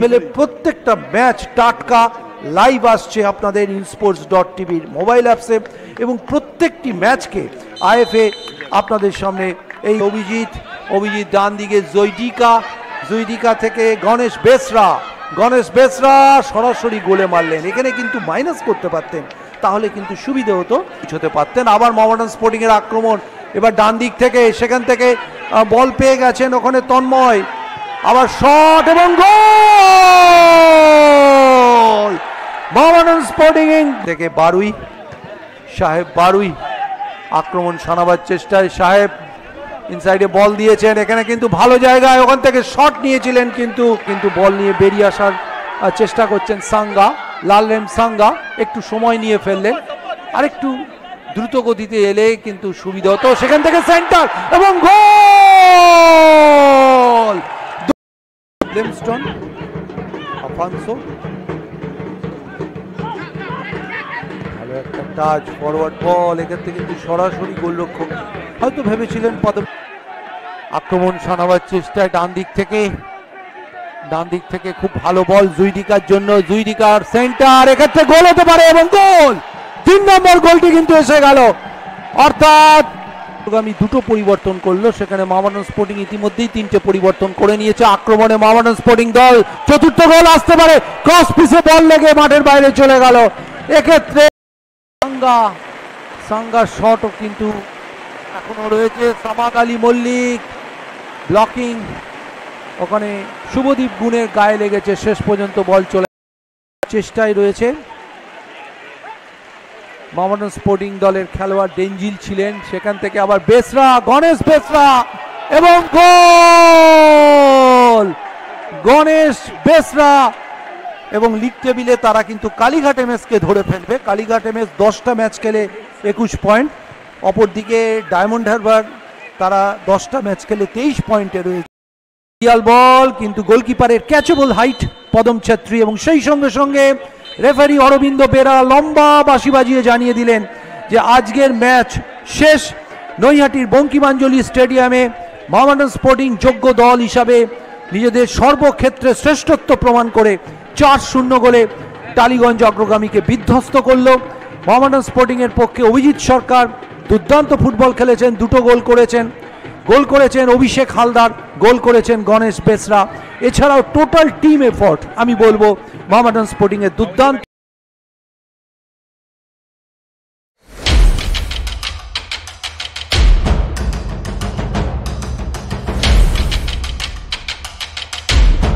পেলে প্রত্যেকটা ম্যাচ টাটকা লাইভ আসছে আপনাদের ইনস্পোর্টস ডট টিভির মোবাইল অ্যাপসে এবং প্রত্যেকটি ম্যাচকে আইএফএ আপনাদের সামনে এই অভিজিৎ অভিজিৎ ডান দিকে জৈডিকা জৈডিকা থেকে গণেশ বেসরা গণেশ বেসরা সরাসরি গোলে মারলেন। এখানে কিন্তু মাইনাস করতে পারতেন, তাহলে কিন্তু সুবিধে হতো হতে পারতেন। আবার মোহামেডান স্পোর্টিংয়ের আক্রমণ, এবার ডান দিক থেকে, সেখান থেকে বল পেয়ে গেছেন ওখানে তন্ময়। আবার শট এবং গোল! মোহামেডান স্পোর্টিং থেকে বারুই, সাহেব বারুই আক্রমণ শানাবার চেষ্টায়। সাহেব ইনসাইডে বল দিয়েছেন, এখানে কিন্তু ভালো জায়গায় ওখান থেকে শট নিয়েছিলেন কিন্তু কিন্তু বল নিয়ে বেরিয়ে আসার চেষ্টা করছেন সাঙ্গা, লাল লালরেম সাঙ্গা, একটু সময় নিয়ে ফেললেন, আরেকটু দ্রুত গতিতে এলে কিন্তু সুবিধা হতো। সেখান থেকে সেন্টার এবং গোল! ব্লেমস্টন আফানসো ভালো একটা টাচ ফরওয়ার্ড বল এক্ষেত্রে কিন্তু সরাসরি গোলরক্ষক। হয়তো ভেবেছিলেন পদ আক্রমণ শানাবার চেষ্টায় ডান দিক থেকে। ডান দিক থেকে খুব ভালো বল জুইডিকার জন্য। জুইডিকার সেন্টার এক্ষেত্রে গোল হতে পারে এবং গোল! তিন নম্বর গোলটি কিন্তু এসে গেল। অর্থাৎ আমি দুটো পরিবর্তন করল। সেখানে মামানন স্পোর্টিং ইতিমধ্যেই তিনটে পরিবর্তন করে নিয়েছে আক্রমণে মামানন স্পোর্টিং দল। চতুর্থ গোল আসতে পারে। ক্রস পিসে বল লেগে মাঠের বাইরে চলে গেল। এক্ষেত্রে সাঙ্গা, সাঙ্গার শটও কিন্তু এখনও রয়েছে। সামাদ আলী মল্লিক, ব্লকিং। ওখানে শুভদীপ গুণের গায়ে লেগেছে। শেষ পর্যন্ত বল চলে চেষ্টায় রয়েছে। মামাডন স্পোর্টিং দলের খেলোয়াড় ডেঞ্জিল ছিলেন। সেখান থেকে আবার বেসরা, গণেশ বেসরা এবং গোল! গণেশ বেসরা এবং লিগ টেবিলে তারা কিন্তু কালীঘাট এমএসকে ধরে ফেলবে। কালীঘাট এমএস দশটা ম্যাচ খেলে একুশ পয়েন্ট অপরদিকে ডায়মন্ড হারবার, তারা দশটা ম্যাচ খেলে তেইশ পয়েন্টে রয়েছে। রিয়াল বল কিন্তু গোলকিপারের ক্যাচেবল হাইট পদম ছেত্রী এবং সেই সঙ্গে সঙ্গে রেফারি অরবিন্দ বেরা লম্বা বাঁশি বাজিয়ে জানিয়ে দিলেন যে আজকের ম্যাচ শেষ নৈহাটির বঙ্কিমাঞ্জলি স্টেডিয়ামে মোহামেডান স্পোর্টিং যোগ্য দল হিসাবে নিজেদের সর্বক্ষেত্রে শ্রেষ্ঠত্ব প্রমাণ করে চার শূন্য গোলে টালিগঞ্জ অগ্রগামীকে বিধ্বস্ত করল। মোহামেডান স্পোর্টিংয়ের পক্ষে অভিজিৎ সরকার দুর্দান্ত ফুটবল খেলেছেন, দুটো গোল করেছেন। গোল করেছেন অভিষেক হালদার, গোল করেছেন গণেশ বেসরা। এছাড়াও টোটাল টিম এফর্ট আমি বলব মোহামেডান স্পোর্টিং এর দুর্দান্ত